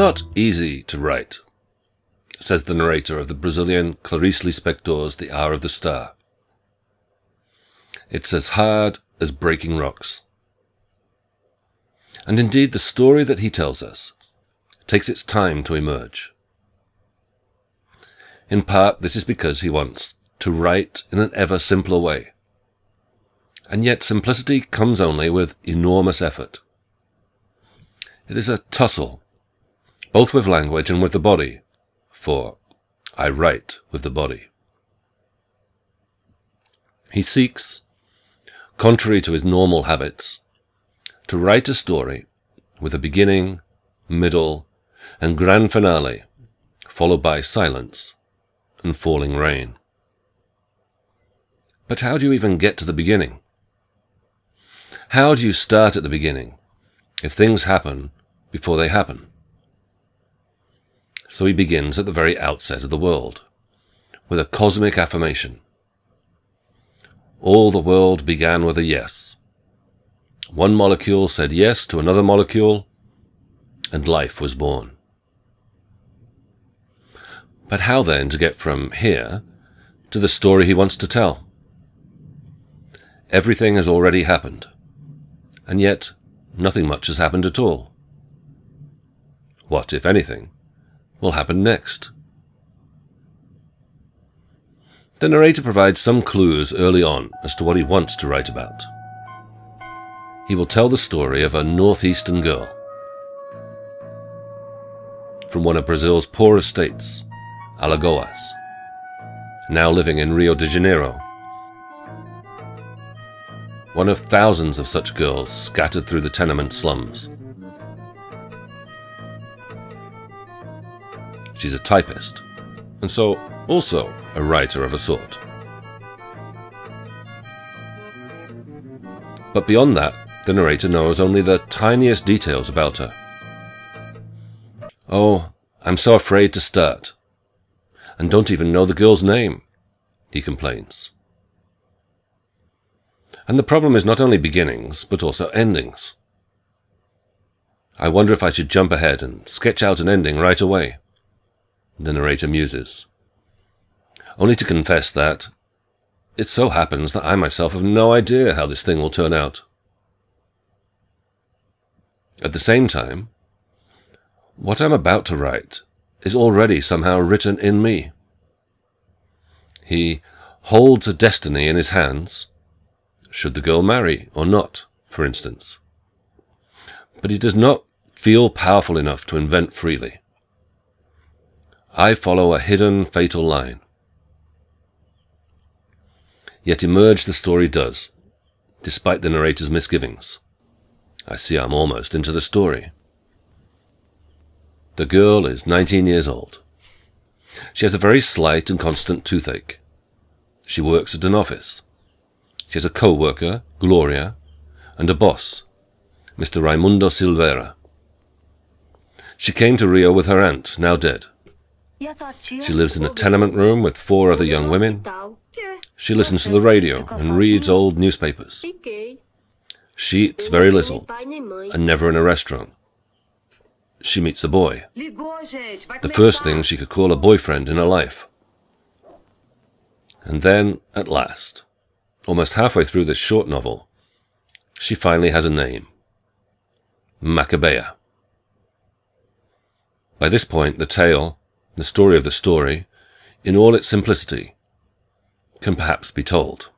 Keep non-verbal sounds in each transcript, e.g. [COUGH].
Not easy to write, says the narrator of the Brazilian Clarice Lispector's The Hour of the Star. It's as hard as breaking rocks. And indeed, the story that he tells us takes its time to emerge. In part, this is because he wants to write in an ever simpler way. And yet, simplicity comes only with enormous effort. It is a tussle, both with language and with the body, for I write with the body. He seeks, contrary to his normal habits, to write a story with a beginning, middle, and grand finale, followed by silence and falling rain. But how do you even get to the beginning? How do you start at the beginning if things happen before they happen? So he begins at the very outset of the world, with a cosmic affirmation. All the world began with a yes. One molecule said yes to another molecule, and life was born. But how then to get from here to the story he wants to tell? Everything has already happened, and yet nothing much has happened at all. What, if anything, will happen next? The narrator provides some clues early on as to what he wants to write about. He will tell the story of a northeastern girl from one of Brazil's poorest states, Alagoas, now living in Rio de Janeiro. One of thousands of such girls scattered through the tenement slums. She's a typist, and so also a writer of a sort. But beyond that, the narrator knows only the tiniest details about her. Oh, I'm so afraid to start. And don't even know the girl's name, he complains. And the problem is not only beginnings, but also endings. I wonder if I should jump ahead and sketch out an ending right away. The narrator muses. Only to confess that it so happens that I myself have no idea how this thing will turn out. At the same time, what I'm about to write is already somehow written in me. He holds a destiny in his hands, should the girl marry or not, for instance. But he does not feel powerful enough to invent freely. I follow a hidden fatal line. Yet emerge the story does, despite the narrator's misgivings. I see I'm almost into the story. The girl is 19 years old. She has a very slight and constant toothache. She works at an office. She has a co-worker, Gloria, and a boss, Mr. Raimundo Silveira. She came to Rio with her aunt, now dead. She lives in a tenement room with four other young women. She listens to the radio and reads old newspapers. She eats very little and never in a restaurant she meets a boy. The first thing she could call a boyfriend in her life. And then, at last, almost halfway through this short novel, she finally has a name. Macabea. By this point, the tale, the story of the story, in all its simplicity, can perhaps be told.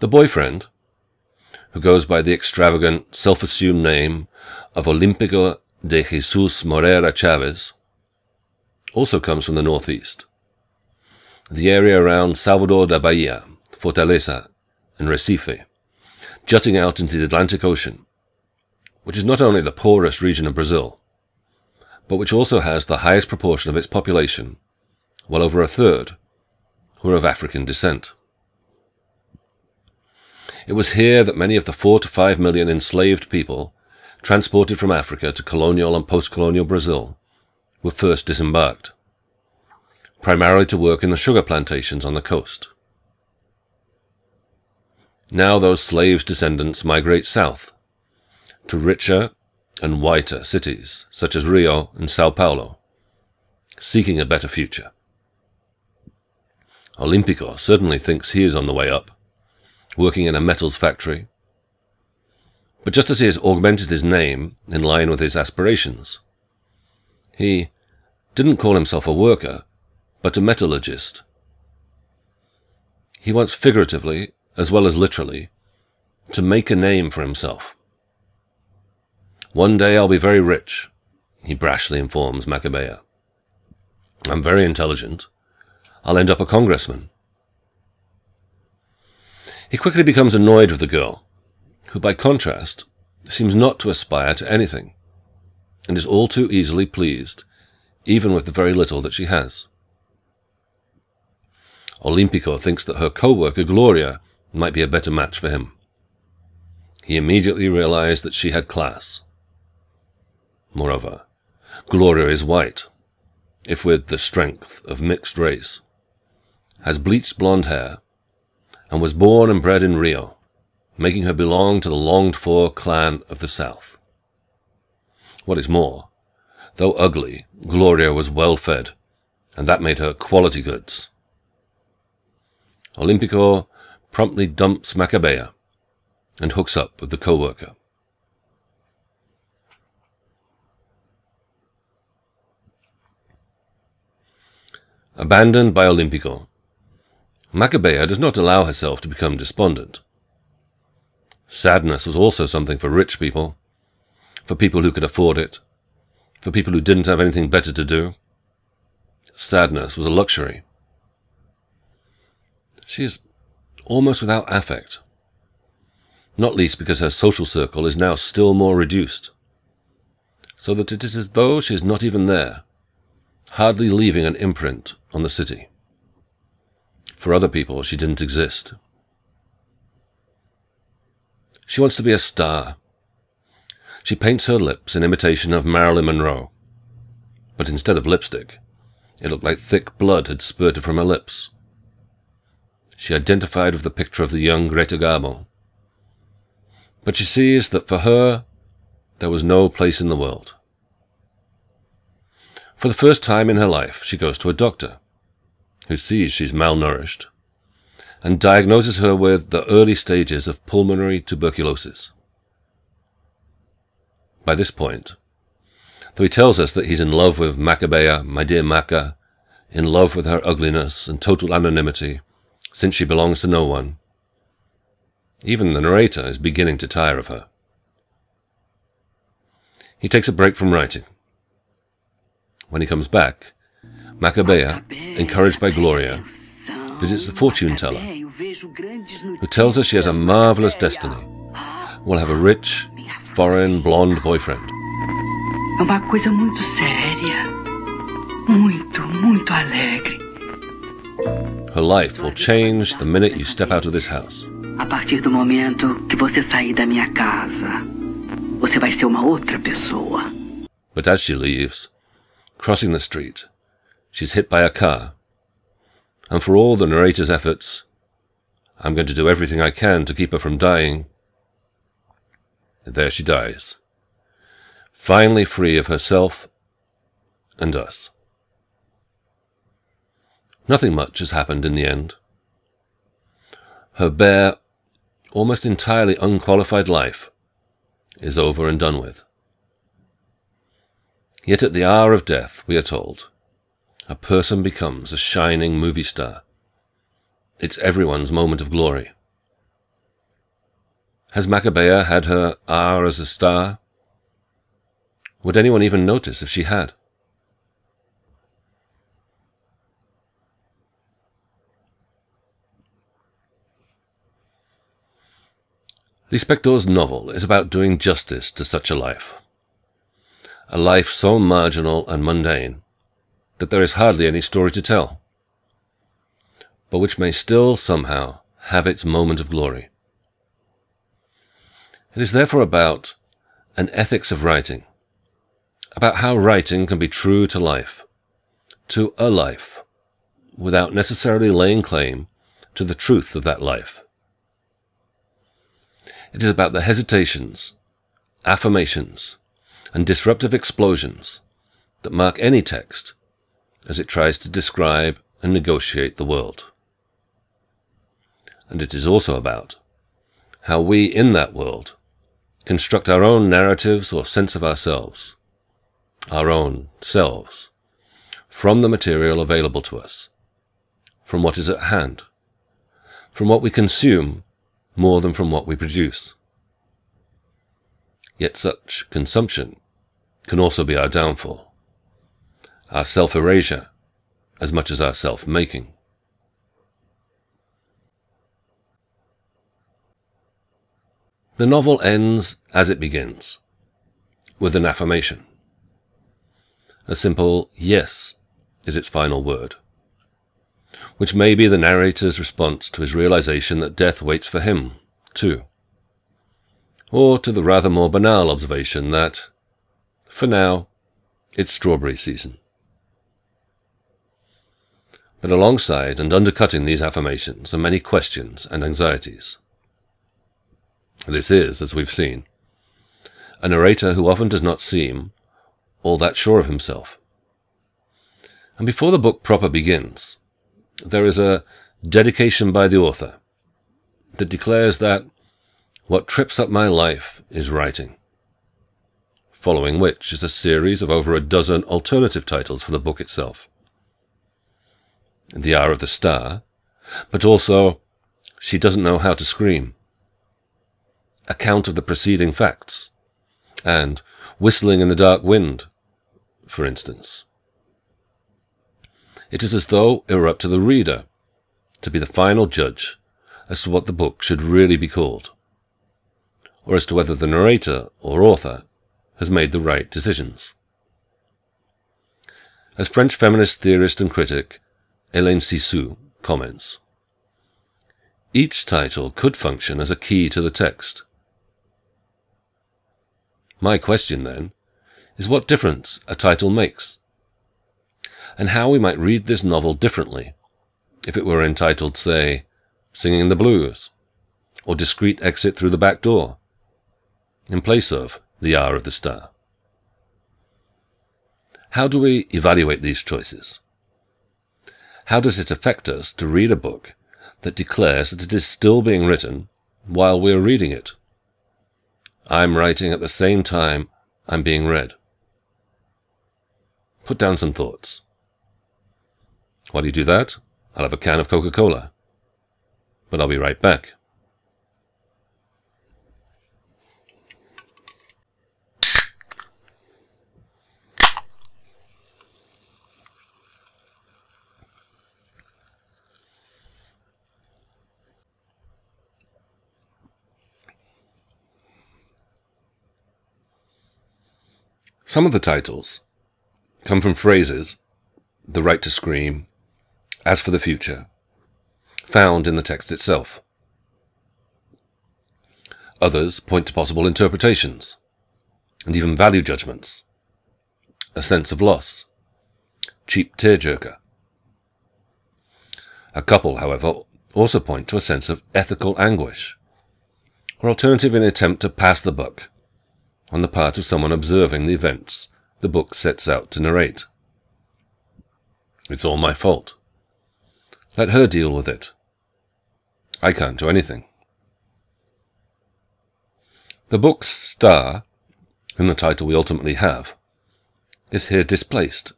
The boyfriend, who goes by the extravagant, self-assumed name of Olímpico de Jesus Moreira Chaves, also comes from the northeast. The area around Salvador da Bahia, Fortaleza, and Recife, jutting out into the Atlantic Ocean, which is not only the poorest region of Brazil, but which also has the highest proportion of its population, well over a third, who are of African descent. It was here that many of the four to five million enslaved people, transported from Africa to colonial and post-colonial Brazil, were first disembarked, primarily to work in the sugar plantations on the coast. Now those slaves' descendants migrate south to richer and whiter cities such as Rio and Sao Paulo, seeking a better future. Olympico certainly thinks he is on the way up, working in a metals factory. But just as he has augmented his name in line with his aspirations, he didn't call himself a worker, but a metallurgist. He once figuratively, as well as literally, to make a name for himself. One day I'll be very rich, he brashly informs Macabea. I'm very intelligent. I'll end up a congressman. He quickly becomes annoyed with the girl, who by contrast seems not to aspire to anything, and is all too easily pleased, even with the very little that she has. Olympico thinks that her co-worker Gloria might be a better match for him. He immediately realized that she had class. Moreover, Gloria is white, if with the strength of mixed race, has bleached blonde hair, and was born and bred in Rio, making her belong to the longed-for clan of the South. What is more, though ugly, Gloria was well-fed, and that made her quality goods. Olympico promptly dumps Macabea and hooks up with the co-worker. Abandoned by Olympico, Macabea does not allow herself to become despondent. Sadness was also something for rich people, for people who could afford it, for people who didn't have anything better to do. Sadness was a luxury. She is almost without affect, not least because her social circle is now still more reduced, so that it is as though she is not even there, hardly leaving an imprint on the city. For other people, she didn't exist. She wants to be a star. She paints her lips in imitation of Marilyn Monroe. But instead of lipstick, it looked like thick blood had spurted from her lips. She identified with the picture of the young Greta Garbo. But she sees that for her, there was no place in the world. For the first time in her life, she goes to a doctor who sees she's malnourished, and diagnoses her with the early stages of pulmonary tuberculosis. By this point, though he tells us that he's in love with Macabea, my dear Maca, in love with her ugliness and total anonymity, since she belongs to no one, even the narrator is beginning to tire of her. He takes a break from writing. When he comes back, Macabea, encouraged by Gloria, visits the fortune teller, who tells her she has a marvelous destiny, will have a rich, foreign, blonde boyfriend. Uma coisa muito séria. Muito, muito alegre. Her life will change the minute you step out of this house. A partir do momento que você sair da minha casa, você vai ser uma outra pessoa. But as she leaves, crossing the street, she's hit by a car. And for all the narrator's efforts, I'm going to do everything I can to keep her from dying. And there she dies, finally free of herself and us. Nothing much has happened in the end. Her bare, almost entirely unqualified life is over and done with. Yet at the hour of death, we are told, a person becomes a shining movie star. It's everyone's moment of glory. Has Macabea had her hour as a star? Would anyone even notice if she had? Lispector's novel is about doing justice to such a life. A life so marginal and mundane that there is hardly any story to tell, but which may still somehow have its moment of glory. It is therefore about an ethics of writing, about how writing can be true to life, to a life, without necessarily laying claim to the truth of that life. It is about the hesitations, affirmations, and disruptive explosions that mark any text as it tries to describe and negotiate the world. And it is also about how we in that world construct our own narratives or sense of ourselves, our own selves, from the material available to us, from what is at hand, from what we consume more than from what we produce. Yet such consumption can also be our downfall, our self-erasure as much as our self-making. The novel ends as it begins, with an affirmation. A simple yes is its final word, which may be the narrator's response to his realization that death waits for him, too, or to the rather more banal observation that, for now, it's strawberry season. But alongside and undercutting these affirmations are many questions and anxieties. This is, as we've seen, a narrator who often does not seem all that sure of himself. And before the book proper begins, there is a dedication by the author that declares that what trips up my life is writing, following which is a series of over a dozen alternative titles for the book itself. The Hour of the Star, but also She Doesn't Know How to Scream, account of the preceding facts, and whistling in the dark wind, for instance. It is as though it were up to the reader to be the final judge as to what the book should really be called, or as to whether the narrator or author has made the right decisions. As French feminist theorist and critic Hélène Cixous comments, each title could function as a key to the text, my question, then, is what difference a title makes, and how we might read this novel differently if it were entitled, say, Singing the Blues, or Discreet Exit Through the Back Door, in place of The Hour of the Star. How do we evaluate these choices? How does it affect us to read a book that declares that it is still being written while we are reading it? I'm writing at the same time I'm being read. Put down some thoughts. While you do that, I'll have a can of Coca-Cola. But I'll be right back. Some of the titles come from phrases, the right to scream, as for the future, found in the text itself. Others point to possible interpretations, and even value judgments, a sense of loss, cheap tearjerker. A couple, however, also point to a sense of ethical anguish, or alternative in an attempt to pass the buck on the part of someone observing the events the book sets out to narrate. It's all my fault. Let her deal with it. I can't do anything. The book's star, in the title we ultimately have, is here displaced,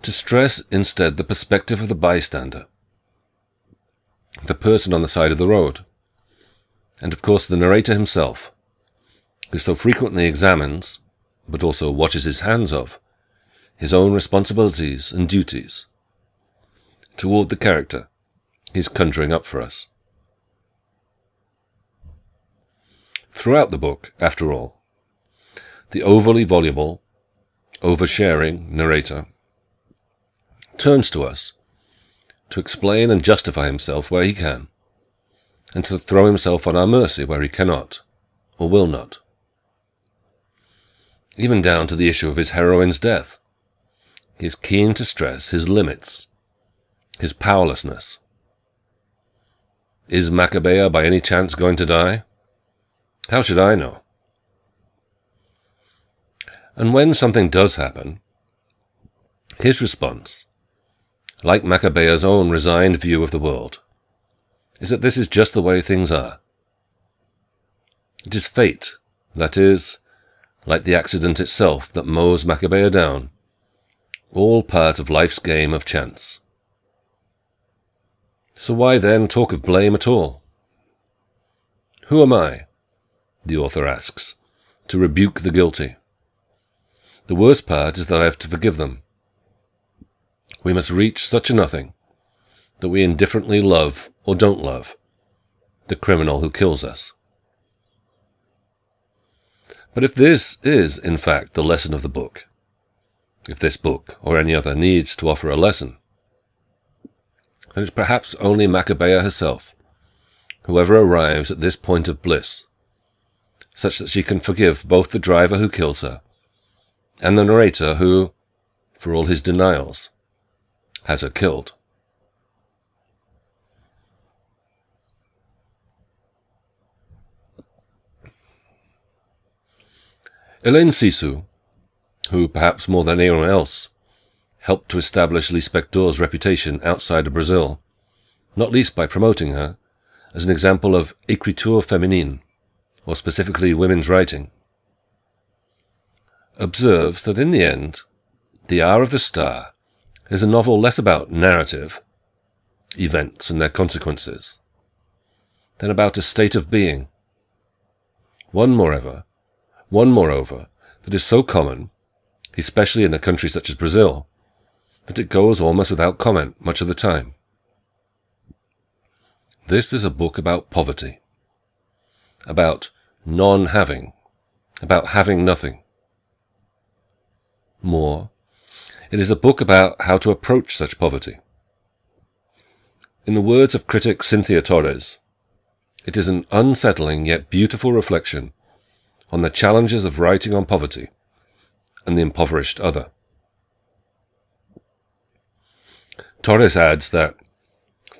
to stress instead the perspective of the bystander, the person on the side of the road, and of course the narrator himself, who so frequently examines, but also watches his hands of, his own responsibilities and duties toward the character he's conjuring up for us. Throughout the book, after all, the overly voluble, oversharing narrator turns to us to explain and justify himself where he can, and to throw himself on our mercy where he cannot or will not even down to the issue of his heroine's death. He is keen to stress his limits, his powerlessness. Is Macabea by any chance going to die? How should I know? And when something does happen, his response, like Macabea's own resigned view of the world, is that this is just the way things are. It is fate, that is, like the accident itself that mows Machabea down, all part of life's game of chance. So why then talk of blame at all? Who am I, the author asks, to rebuke the guilty? The worst part is that I have to forgive them. We must reach such a nothing that we indifferently love or don't love the criminal who kills us. But if this is, in fact, the lesson of the book, if this book or any other needs to offer a lesson, then it's perhaps only Macabea herself, whoever arrives at this point of bliss, such that she can forgive both the driver who kills her and the narrator who, for all his denials, has her killed. Hélène Cixous, who perhaps more than anyone else helped to establish Lispector's reputation outside of Brazil, not least by promoting her as an example of écriture féminine, or specifically women's writing, observes that in the end, The Hour of the Star is a novel less about narrative, events and their consequences, than about a state of being. One, moreover, one, moreover, that is so common, especially in a country such as Brazil, that it goes almost without comment much of the time. This is a book about poverty, about non-having, about having nothing, more, it is a book about how to approach such poverty. In the words of critic Cynthia Torres, it is an unsettling yet beautiful reflection on the challenges of writing on poverty and the impoverished other. Torres adds that,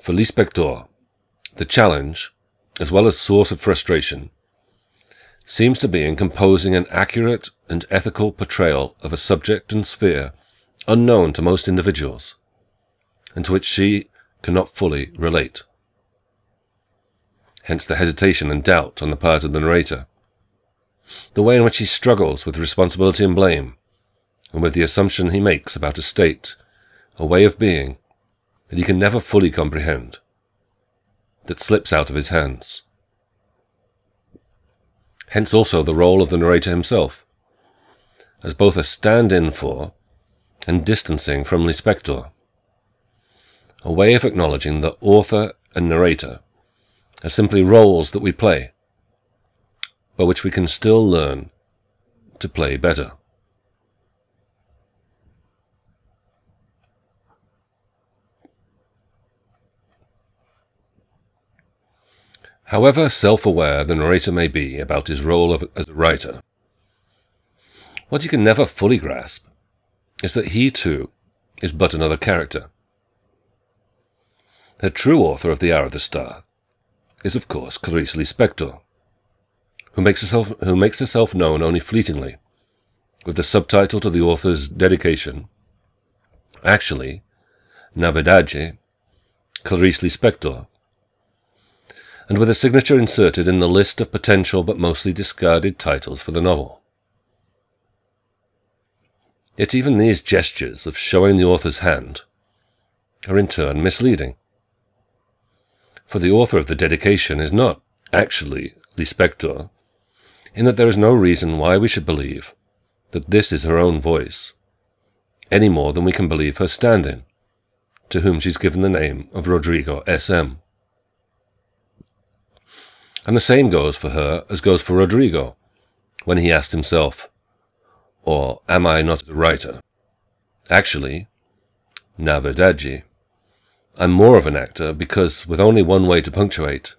for Lispector, the challenge, as well as source of frustration, seems to be in composing an accurate and ethical portrayal of a subject and sphere unknown to most individuals, and to which she cannot fully relate. Hence the hesitation and doubt on the part of the narrator. The way in which he struggles with responsibility and blame, and with the assumption he makes about a state, a way of being, that he can never fully comprehend, that slips out of his hands hence also the role of the narrator himself, as both a stand-in for and distancing from Lispector, a way of acknowledging that author and narrator are simply roles that we play, but which we can still learn to play better. However self-aware the narrator may be about his role of, as a writer, what you can never fully grasp is that he too is but another character. The true author of The Hour of the Star is of course Clarice Lispector, who makes herself, who makes herself known only fleetingly, with the subtitle to the author's dedication, actually, Na Clarice Lispector, and with a signature inserted in the list of potential but mostly discarded titles for the novel. Yet even these gestures of showing the author's hand are in turn misleading. For the author of the dedication is not actually Lispector, in that there is no reason why we should believe that this is her own voice, any more than we can believe her stand-in, to whom she's given the name of Rodrigo S.M. And the same goes for her as goes for Rodrigo, when he asked himself, or am I not a writer? Actually, na I'm more of an actor because with only one way to punctuate,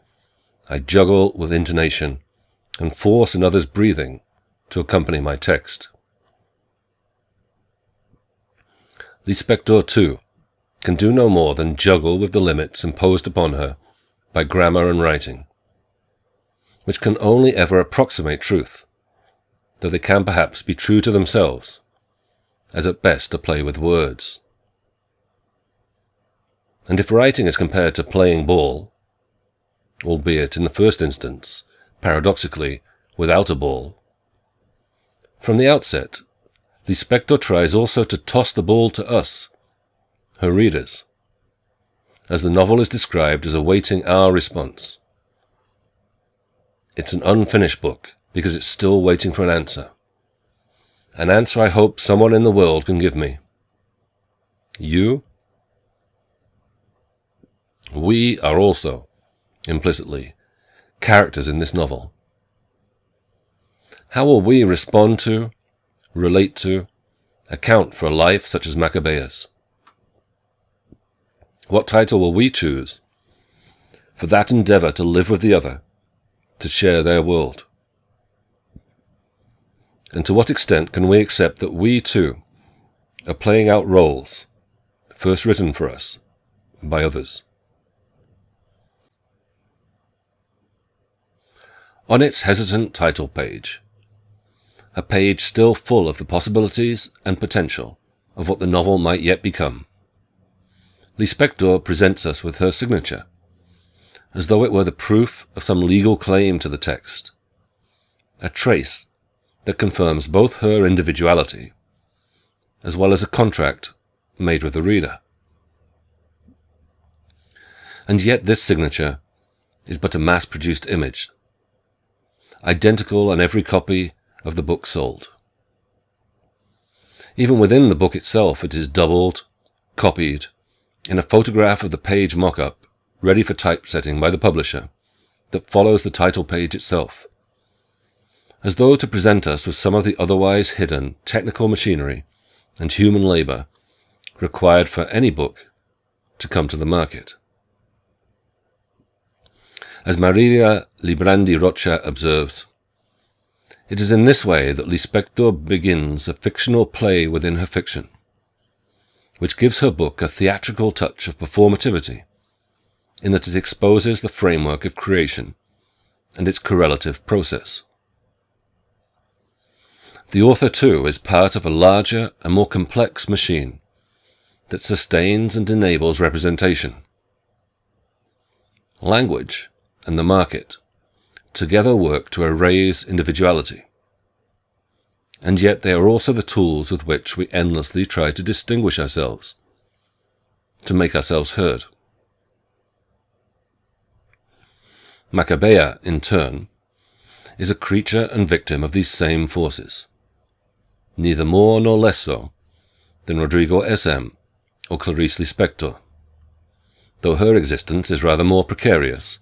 I juggle with intonation and force another's breathing to accompany my text. Lispector, too, can do no more than juggle with the limits imposed upon her by grammar and writing which can only ever approximate truth, though they can perhaps be true to themselves, as at best a play with words. And if writing is compared to playing ball, albeit in the first instance, paradoxically, without a ball, from the outset, Lispector tries also to toss the ball to us, her readers, as the novel is described as awaiting our response. It's an unfinished book because it's still waiting for an answer. An answer I hope someone in the world can give me. You? We are also, implicitly, characters in this novel. How will we respond to, relate to, account for a life such as Macabea's? What title will we choose for that endeavour to live with the other, to share their world? And to what extent can we accept that we too are playing out roles first written for us by others? On its hesitant title page, a page still full of the possibilities and potential of what the novel might yet become, Lispector presents us with her signature, as though it were the proof of some legal claim to the text, a trace that confirms both her individuality as well as a contract made with the reader. And yet this signature is but a mass-produced image, identical on every copy of the book sold. Even within the book itself it is doubled, copied, in a photograph of the page mock-up, ready for typesetting by the publisher, that follows the title page itself, as though to present us with some of the otherwise hidden technical machinery and human labour required for any book to come to the market. As Maria Librandi Rocha observes, it is in this way that Lispector begins a fictional play within her fiction which gives her book a theatrical touch of performativity, in that it exposes the framework of creation and its correlative process. The author, too, is part of a larger and more complex machine that sustains and enables representation. Language and the market together work to erase individuality and yet they are also the tools with which we endlessly try to distinguish ourselves, to make ourselves heard. Macabea, in turn, is a creature and victim of these same forces, neither more nor less so than Rodrigo S.M. or Clarice Lispector, though her existence is rather more precarious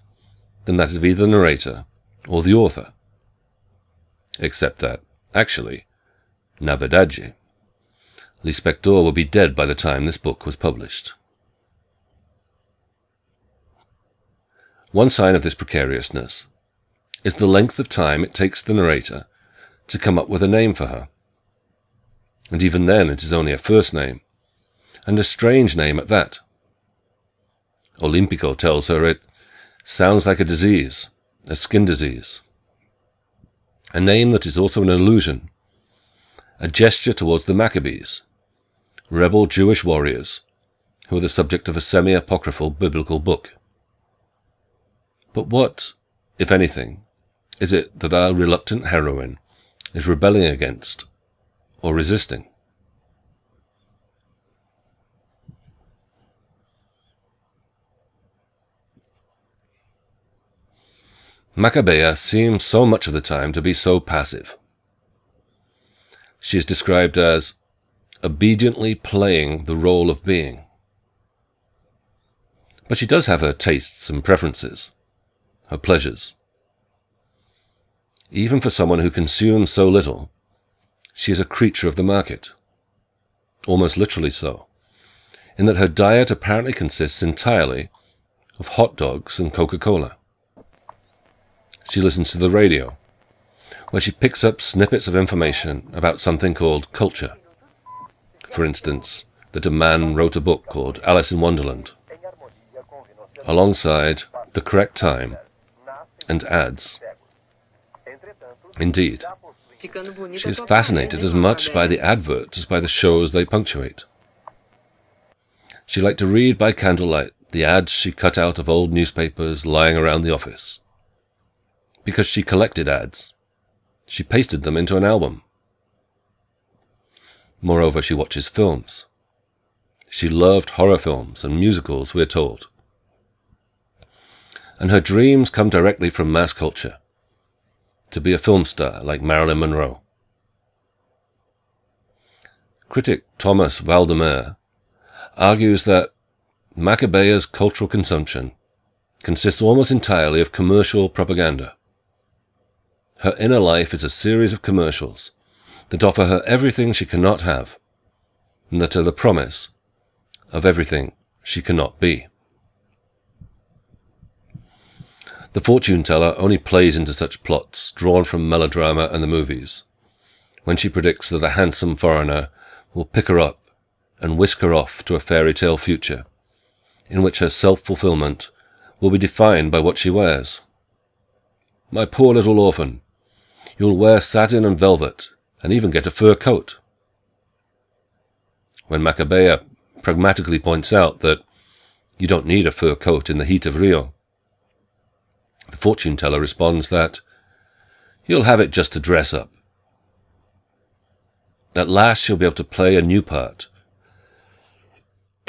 than that of either the narrator or the author, except that Actually, na verdade, Lispector will be dead by the time this book was published. One sign of this precariousness is the length of time it takes the narrator to come up with a name for her. And even then it is only a first name, and a strange name at that. Olympico tells her it sounds like a disease, a skin disease a name that is also an allusion, a gesture towards the Maccabees, rebel Jewish warriors who are the subject of a semi-apocryphal biblical book. But what, if anything, is it that our reluctant heroine is rebelling against or resisting? Macabea seems so much of the time to be so passive. She is described as obediently playing the role of being. But she does have her tastes and preferences, her pleasures. Even for someone who consumes so little, she is a creature of the market. Almost literally so, in that her diet apparently consists entirely of hot dogs and Coca-Cola she listens to the radio, where she picks up snippets of information about something called culture. For instance, that a man wrote a book called Alice in Wonderland, alongside the correct time and ads Indeed, she is fascinated as much by the adverts as by the shows they punctuate. She liked to read by candlelight the ads she cut out of old newspapers lying around the office. Because she collected ads, she pasted them into an album. Moreover, she watches films. She loved horror films and musicals, we're told. And her dreams come directly from mass culture to be a film star like Marilyn Monroe. Critic Thomas Valdemer argues that Macabea's cultural consumption consists almost entirely of commercial propaganda. Her inner life is a series of commercials that offer her everything she cannot have, and that are the promise of everything she cannot be. The fortune teller only plays into such plots drawn from melodrama and the movies, when she predicts that a handsome foreigner will pick her up and whisk her off to a fairy tale future, in which her self-fulfillment will be defined by what she wears. My poor little orphan, you'll wear satin and velvet, and even get a fur coat. When Macabea pragmatically points out that you don't need a fur coat in the heat of Rio, the fortune teller responds that you'll have it just to dress up. At last she'll be able to play a new part. [COUGHS]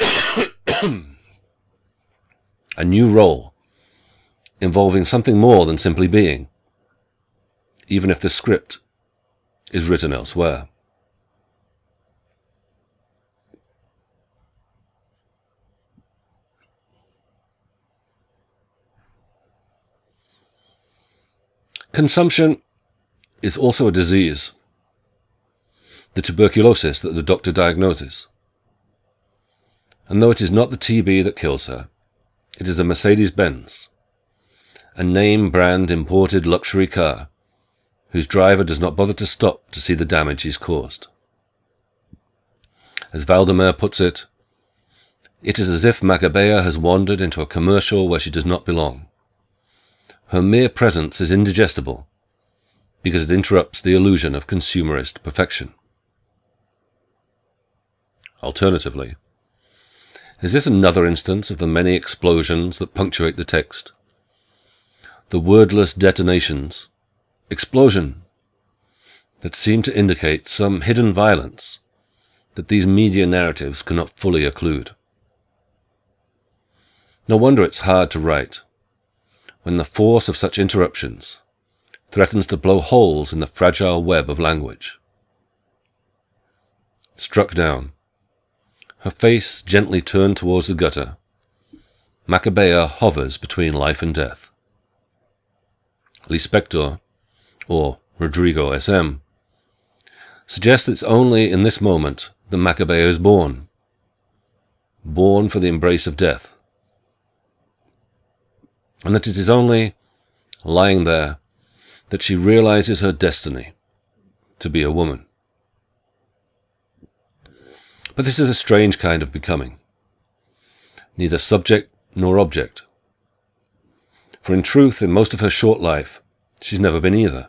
a new role involving something more than simply being, even if the script is written elsewhere. Consumption is also a disease, the tuberculosis that the doctor diagnoses. And though it is not the TB that kills her, it is a Mercedes-Benz, a name brand imported luxury car whose driver does not bother to stop to see the damage he's caused. As Valdemar puts it, it is as if Macabea has wandered into a commercial where she does not belong. Her mere presence is indigestible because it interrupts the illusion of consumerist perfection. Alternatively, is this another instance of the many explosions that punctuate the text? The wordless detonations, explosion, that seem to indicate some hidden violence that these media narratives cannot fully occlude. No wonder it's hard to write when the force of such interruptions threatens to blow holes in the fragile web of language. Struck down, her face gently turned towards the gutter, Macabea hovers between life and death. Lispector, or Rodrigo SM, suggests it's only in this moment that Macabea is born, born for the embrace of death and that it is only lying there that she realizes her destiny to be a woman. But this is a strange kind of becoming, neither subject nor object. For in truth, in most of her short life, she's never been either.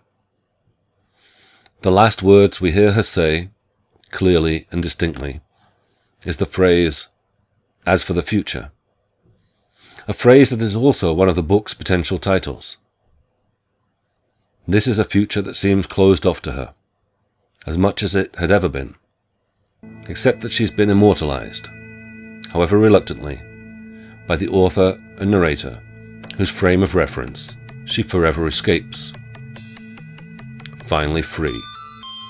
The last words we hear her say, clearly and distinctly, is the phrase, as for the future a phrase that is also one of the book's potential titles. This is a future that seems closed off to her, as much as it had ever been, except that she's been immortalized, however reluctantly, by the author and narrator, whose frame of reference she forever escapes, finally free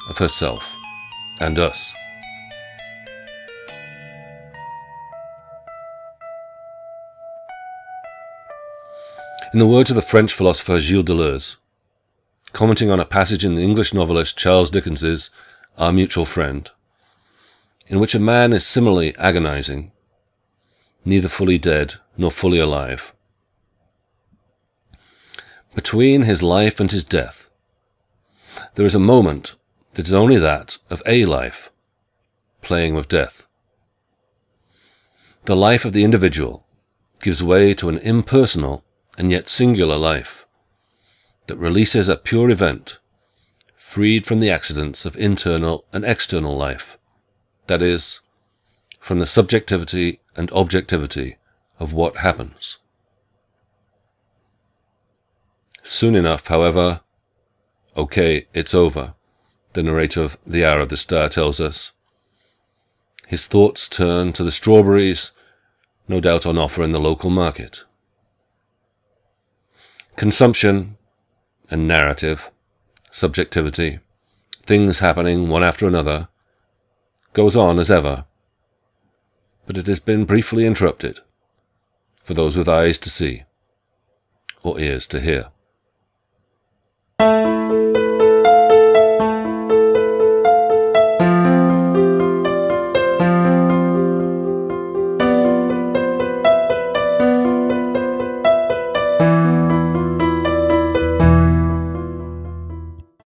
of herself and us. In the words of the French philosopher Gilles Deleuze, commenting on a passage in the English novelist Charles Dickens's Our Mutual Friend, in which a man is similarly agonizing, neither fully dead nor fully alive. Between his life and his death, there is a moment that is only that of a life, playing with death. The life of the individual gives way to an impersonal and yet singular life that releases a pure event freed from the accidents of internal and external life, that is, from the subjectivity and objectivity of what happens. Soon enough, however, okay, it's over, the narrator of The Hour of the Star tells us. His thoughts turn to the strawberries, no doubt on offer in the local market. Consumption and narrative, subjectivity, things happening one after another, goes on as ever. But it has been briefly interrupted for those with eyes to see or ears to hear.